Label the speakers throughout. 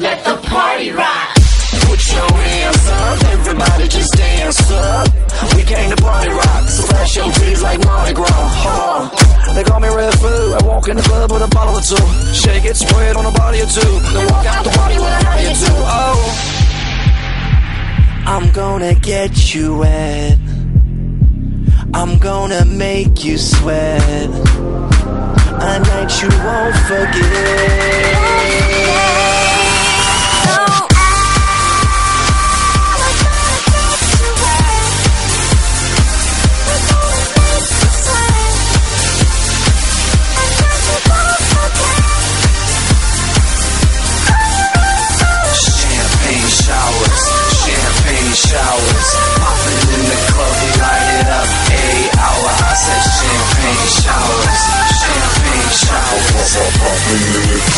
Speaker 1: Let the party rock. Put your hands up, everybody just dance up. We came to party rock, so flash your titties like Mardi Gras. Huh. They call me Redfoo. I walk in the club with a bottle or two. Shake it, spread on a body or two. Then walk out the party with a hurry or two. Oh. I'm gonna get you wet. I'm gonna make you sweat. A night you won't forget.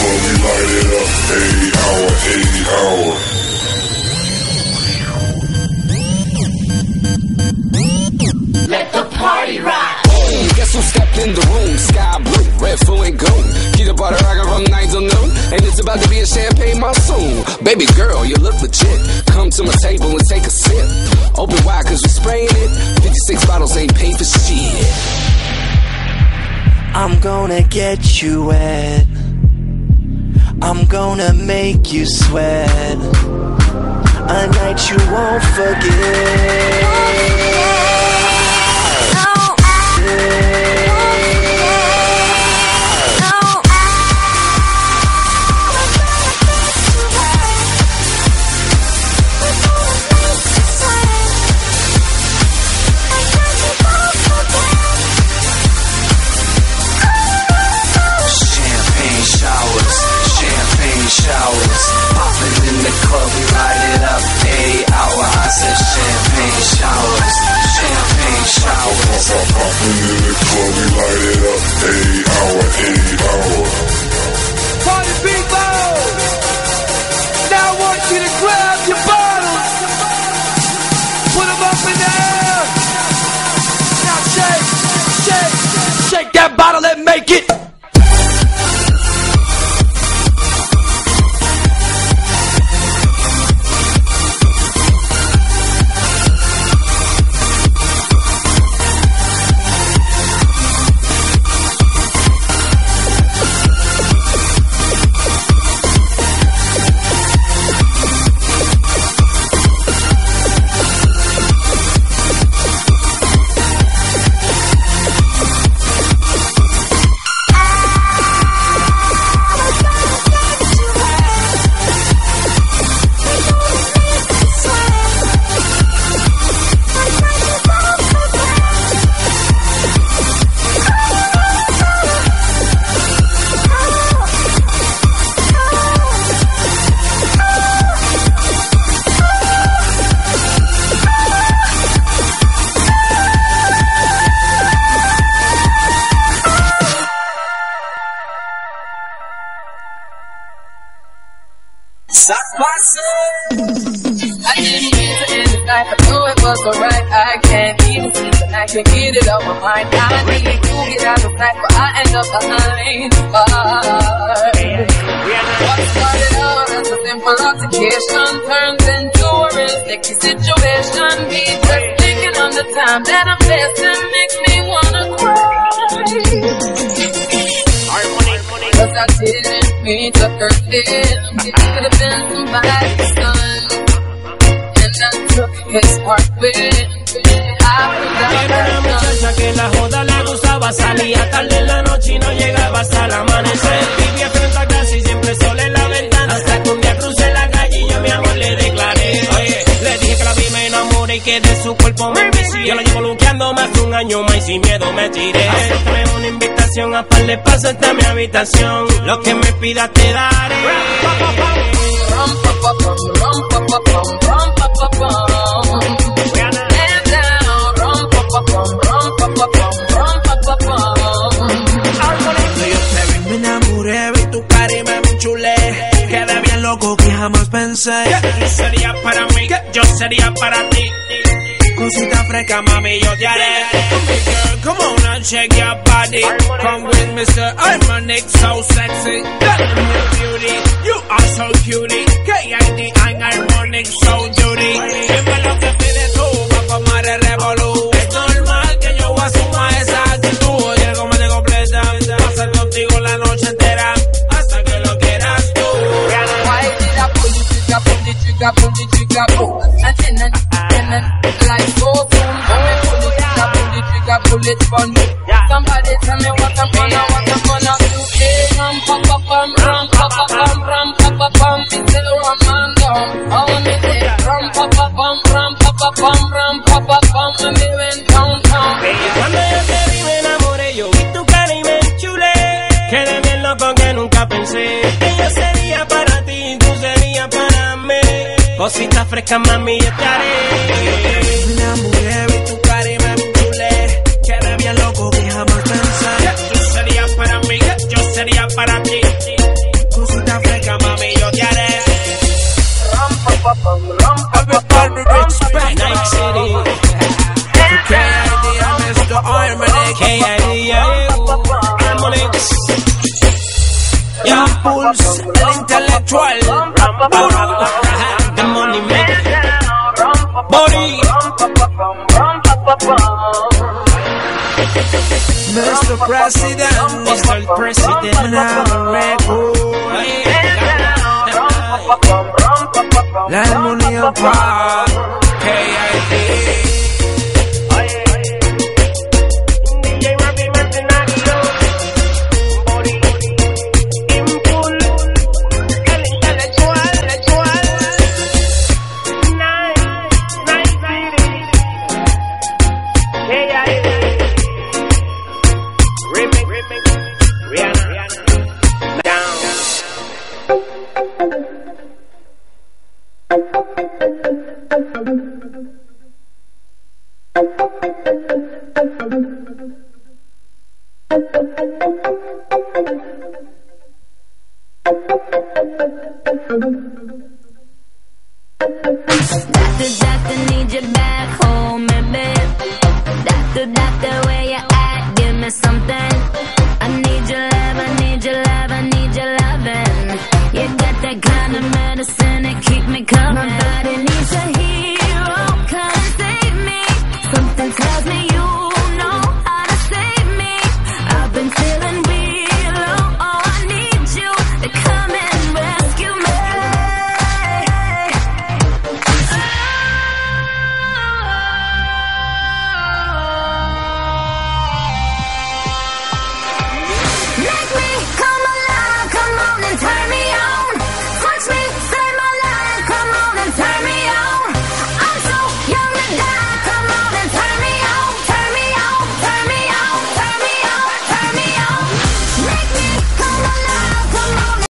Speaker 1: In we light it up. Eight hour,
Speaker 2: eight hour.
Speaker 1: Let the party rock. Boom, guess who stepped in the room? Sky blue, red, full and gold. Keep the party rocking from night till noon. And it's about to be a champagne monsoon. Baby girl, you look legit. Come to my table and take a sip. Open wide, cause we spraying it. 56 bottles ain't paid for shit. I'm gonna get you wet. I'm gonna make you sweat. A night you won't forget. Light it up. Eight hour,
Speaker 2: eight
Speaker 3: I
Speaker 4: can't get it off my mind. I need to get out of sight, but I end up behind bars. What started out as a simple altercation turns into a real sticky situation. Me just thinking on the time that I'm facing makes me wanna cry. Cause I didn't mean to hurt him. He could have been somebody's son. And I took his heart with
Speaker 5: Era una muchacha que la joda le gustaba, salía tarde en la noche y no llegaba hasta el amanecer. Vivía frente a casa y siempre sola en la ventana. Hasta que un día crucé la calle y yo mi amor le declaré. Oye, le dije que la vi, me enamoré y que de su cuerpo me envicié. Yo la llevo luqueando más de un año más y sin miedo me tiré. Acéptame una invitación a par de pasos hasta mi habitación. Lo que me pidas te daré. Loco que jamás pensé que tú serías para mí, yo sería para ti. Cosita fresca, mami, yo te haré. Hey girl, come on and shake your body. Come with Mr. Harmonic, so sexy. Tell me beauty, you are so cutie. K.I.D. I'm so duty.
Speaker 4: It for me. Somebody tell me what I'm gonna, what I'm gonna do. Hey, ram, pa, pa, pam, ram, pa, pa, pam, ram, pa, pa, pam. Me say one man down. I want me say ram, pa, pa, pam, ram, pa, pa, pam, ram, pa, pa, pam. When me went downtown.
Speaker 5: Cuando yo te vi me enamoré, yo vi tu cara y me enchulé. Quedé bien loco que nunca pensé que yo sería para ti y tú serías para mí. Cosita fresca, mami, yo te haré. El intelectual. The money maker. Mr. President. Mr. President. La armonía pa'
Speaker 6: Doctor, the way you act, Give me something. I need your love, I need your love, I need your loving. You got that kind of medicine that keep me coming. My body needs a